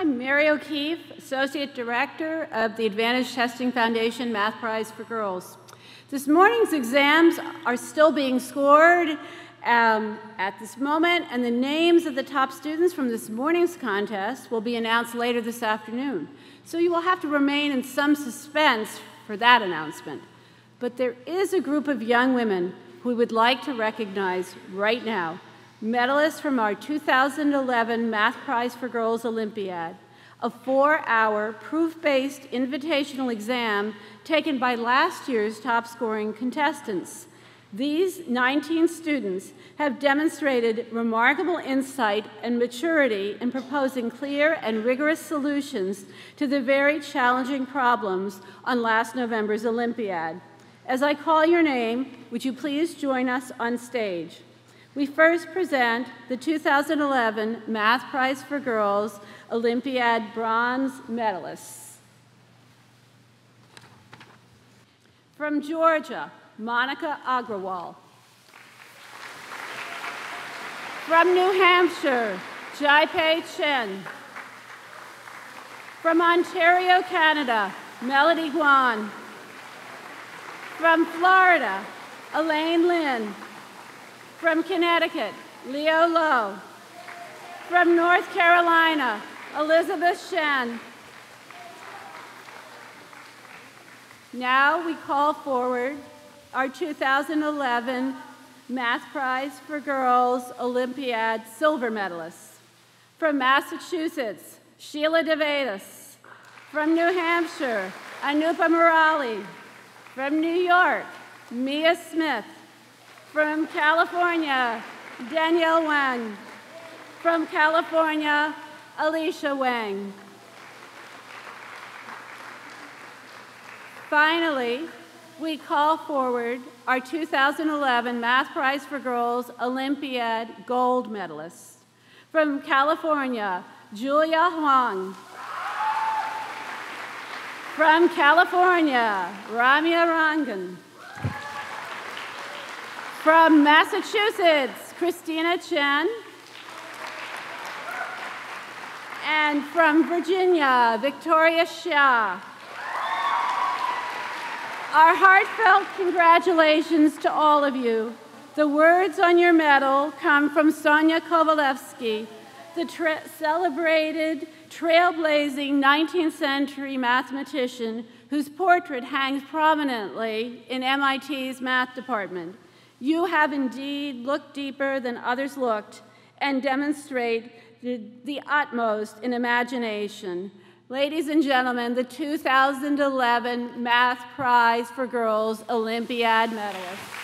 I'm Mary O'Keefe, Associate Director of the Advantage Testing Foundation Math Prize for Girls. This morning's exams are still being scored um, at this moment, and the names of the top students from this morning's contest will be announced later this afternoon. So you will have to remain in some suspense for that announcement. But there is a group of young women who we would like to recognize right now medalists from our 2011 Math Prize for Girls Olympiad, a four-hour proof-based invitational exam taken by last year's top-scoring contestants. These 19 students have demonstrated remarkable insight and maturity in proposing clear and rigorous solutions to the very challenging problems on last November's Olympiad. As I call your name, would you please join us on stage? We first present the 2011 Math Prize for Girls Olympiad bronze medalists. From Georgia, Monica Agrawal. From New Hampshire, Jai-Pei Chen. From Ontario, Canada, Melody Guan. From Florida, Elaine Lynn. From Connecticut, Leo Lowe. From North Carolina, Elizabeth Shen. Now we call forward our 2011 Math Prize for Girls Olympiad silver medalists. From Massachusetts, Sheela Devadas. From New Hampshire, Anupa Murali. From New York, Mia Smith. From California, Danielle Wang. From California, Alicia Wang. Finally, we call forward our 2011 Math Prize for Girls Olympiad gold medalists. From California, Julia Huang. From California, Ramya Rangan. From Massachusetts, Christina Chen. And from Virginia, Victoria Xia. Our heartfelt congratulations to all of you. The words on your medal come from Sonia Kovalevsky, the tra celebrated, trailblazing 19th century mathematician whose portrait hangs prominently in MIT's math department. You have indeed looked deeper than others looked and demonstrate the, the utmost in imagination. Ladies and gentlemen, the 2011 Math Prize for Girls Olympiad medalists.